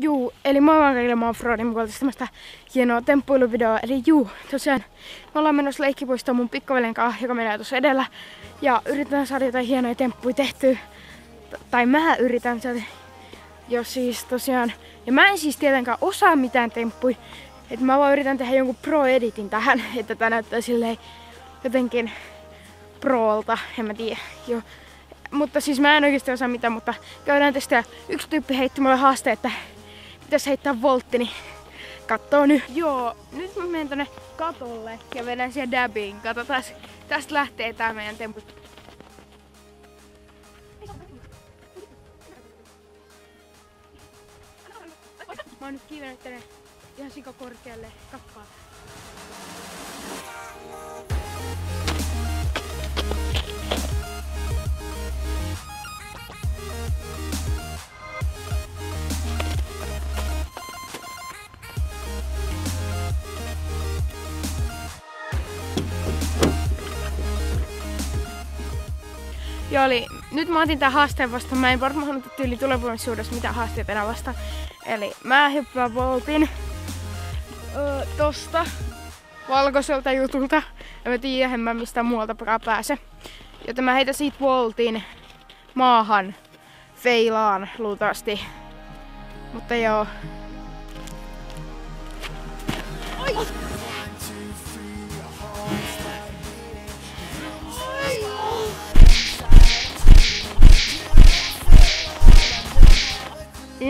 Juu, eli mä oon kaikille mä oon tämmöstä hienoa temppuiluvideoa. Eli juu, tosiaan me ollaan menossa leikkipuistoon mun pikkuveljen kanssa, joka menee tuossa edellä. Ja yritetään saada jotain hienoja temppuja tehtyä. Tai mä yritän saada. Jos siis tosiaan. Ja mä en siis tietenkään osaa mitään temppuja. Että mä vaan yritän tehdä jonkun pro-editin tähän, että tää näyttää silleen jotenkin proolta, en mä tiedä. Jo. Mutta siis mä en oikeasti osaa mitään, mutta käydään tästä. Yksi tyyppi heitti mulle haaste, että pitäisi heittää voltti, niin kattoo nyt. Joo, nyt mä menen tonne katolle ja vedän siellä dabiin. Katsotaan, tästä lähtee tää meidän temppu. Mä oon nyt kiivennyt tänne ihan sikakorkealle kappaa. Joo, eli nyt mä otin tän haasteen vasta. Mä en varmaan ottaa tyyli tulevaisuudessa mitä haasteita enää vasta. Eli mä hyppään voltin öö, tosta valkoiselta jutulta. Ja mä tiedän, mä mistä muualta pääse. Joten mä heitän siitä voltin maahan feilaan luultavasti. Mutta joo.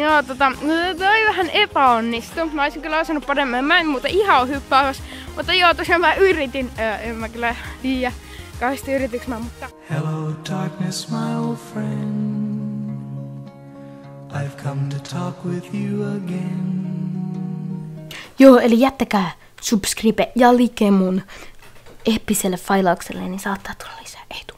Joo, tota, no, toi vähän epäonnistu. Mä olisin kyllä osannut paremmin. Mä en muuta ihan hyppääväs. Mutta joo, tosiaan mä yritin. Öö, en mä kyllä tiedä kauheasti yrityks mä, mutta... Hello darkness, my old friend. I've come to talk with you again. Joo, eli jättäkää subscribe ja like mun eeppiselle failaukselle, niin saattaa tulla lisää etu.